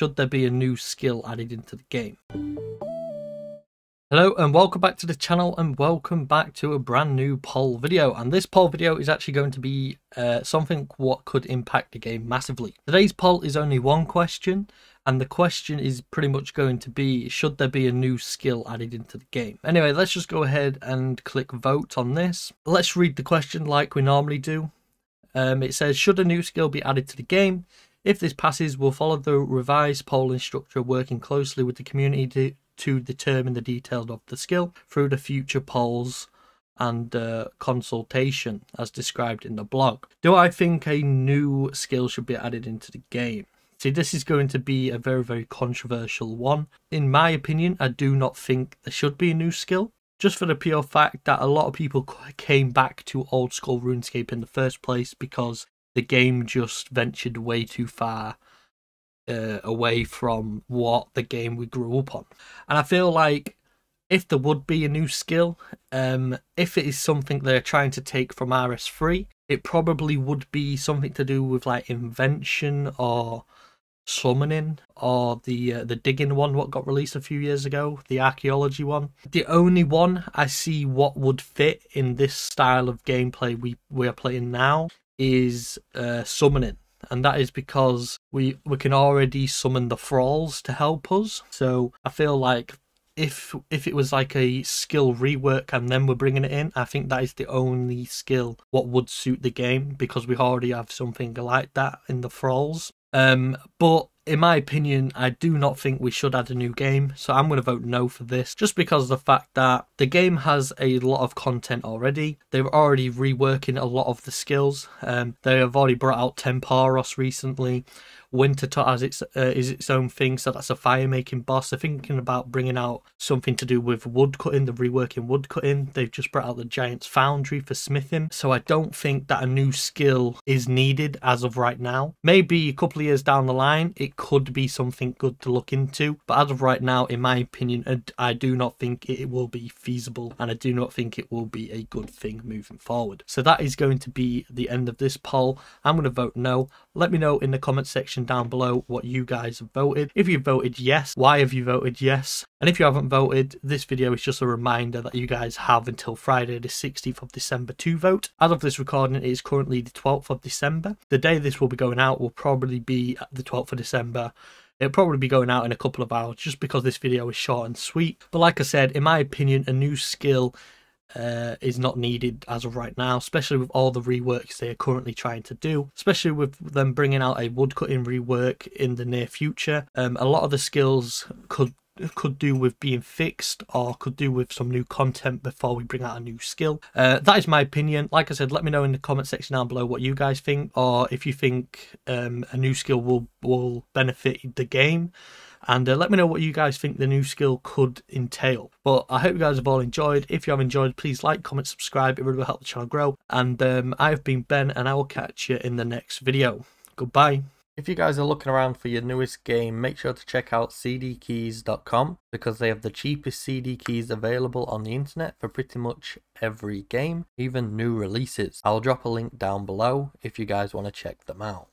should there be a new skill added into the game? Hello and welcome back to the channel and welcome back to a brand new poll video and this poll video is actually going to be uh, something what could impact the game massively. Today's poll is only one question and the question is pretty much going to be should there be a new skill added into the game. Anyway let's just go ahead and click vote on this. Let's read the question like we normally do. Um, it says should a new skill be added to the game? If this passes, we'll follow the revised polling structure, working closely with the community to, to determine the details of the skill through the future polls and uh, consultation as described in the blog. Do I think a new skill should be added into the game? See, this is going to be a very, very controversial one. In my opinion, I do not think there should be a new skill. Just for the pure fact that a lot of people came back to old school RuneScape in the first place because the game just ventured way too far uh, away from what the game we grew up on. And I feel like if there would be a new skill, um, if it is something they're trying to take from RS3, it probably would be something to do with like invention or summoning or the uh, the digging one what got released a few years ago the archaeology one the only one i see what would fit in this style of gameplay we we are playing now is uh, summoning and that is because we we can already summon the thralls to help us. So i feel like if if it was like a skill rework and then we're bringing it in i think that is the only skill what would suit the game because we already have something like that in the thralls. Um but in my opinion, I do not think we should add a new game, so I'm going to vote no for this, just because the fact that the game has a lot of content already. They're already reworking a lot of the skills. Um, they have already brought out Tempoross recently. Wintertodt has its uh, is its own thing, so that's a fire making boss. They're thinking about bringing out something to do with wood cutting, the reworking wood cutting. They've just brought out the Giant's Foundry for smithing, so I don't think that a new skill is needed as of right now. Maybe a couple of years down the line, it could be something good to look into, but as of right now, in my opinion, I do not think it will be feasible, and I do not think it will be a good thing moving forward. So that is going to be the end of this poll. I'm going to vote no. Let me know in the comment section down below what you guys have voted. If you voted yes, why have you voted yes? And if you haven't voted, this video is just a reminder that you guys have until Friday the 16th of December to vote. As of this recording, it is currently the 12th of December. The day this will be going out will probably be the 12th of December. It'll probably be going out in a couple of hours just because this video is short and sweet. But like I said, in my opinion, a new skill uh, is not needed as of right now, especially with all the reworks they are currently trying to do, especially with them bringing out a woodcutting rework in the near future. Um, a lot of the skills could could do with being fixed or could do with some new content before we bring out a new skill. Uh, that is my opinion. Like I said, let me know in the comment section down below what you guys think or if you think um, a new skill will will benefit the game and uh, let me know what you guys think the new skill could entail. But I hope you guys have all enjoyed. If you have enjoyed, please like, comment, subscribe. It really will help the channel grow. And um, I've been Ben, and I will catch you in the next video. Goodbye. If you guys are looking around for your newest game, make sure to check out cdkeys.com because they have the cheapest CD keys available on the internet for pretty much every game, even new releases. I'll drop a link down below if you guys want to check them out.